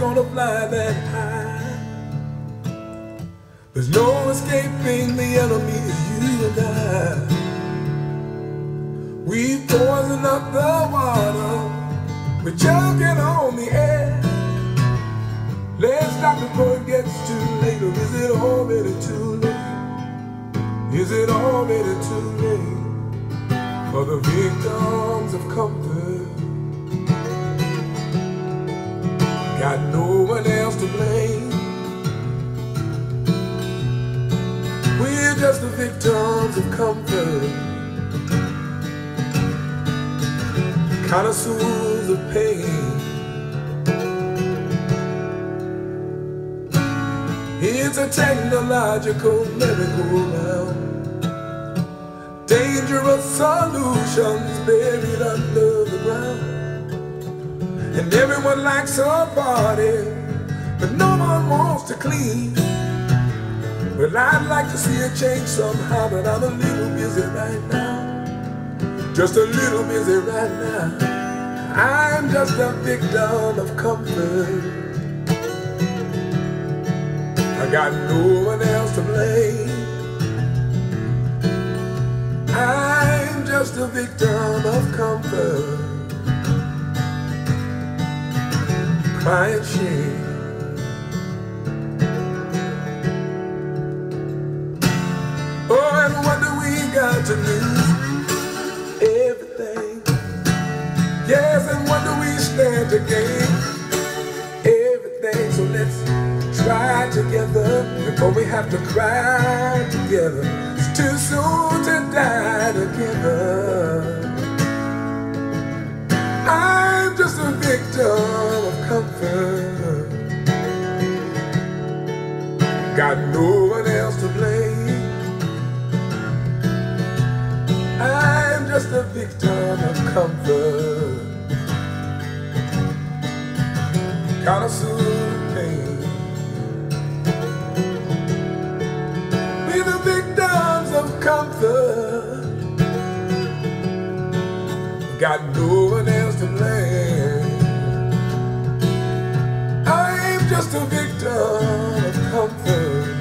gonna fly that high. There's no escaping the enemy, you and I. We poison up the water, we're choking on the air. Let's stop before it gets too late, or is it already too late? Is it already too late for the victims of comfort? We're the victims of comfort. Connoisseurs of pain. It's a technological merry-go-round. Dangerous solutions buried under the ground. And everyone likes a party, but no one wants to clean. Well, I'd like to see a change somehow, but I'm a little busy right now. Just a little busy right now. I'm just a victim of comfort. I got no one else to blame. I'm just a victim of comfort. Crying shame. To lose? Everything. Yes, and what do we stand to gain? Everything. So let's try together before we have to cry together. It's too soon to die together. I'm just a victim of comfort. Got no one else to blame. Victim of comfort. Gotta soothe pain. We're the victims of comfort. Got no one else to blame. I'm just a victim of comfort.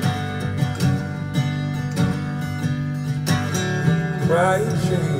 Crying